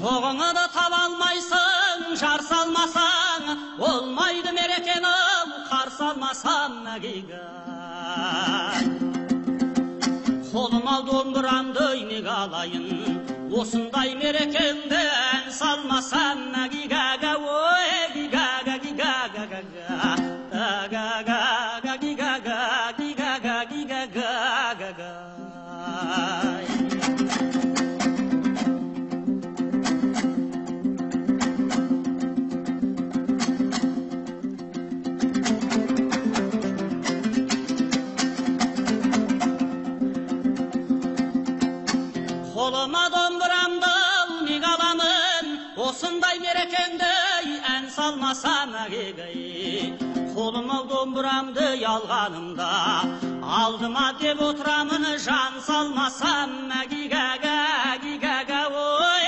жоғыңа да таба алмайсың жар салмасаң болмайды мерекенің қарсы алмасаң нәгига қолыма домбырамды неге алайын осындай мерекеңде ән салмасаң нәгигага ой гигага гигага гага гигага гигага гигага гигага қолыма домбырамды неге аламын осындай мерекендей ән салмасам әгегей қолыма домбырамды алғанымда алдыма деп отырамын жан салмасам әгигәгә ой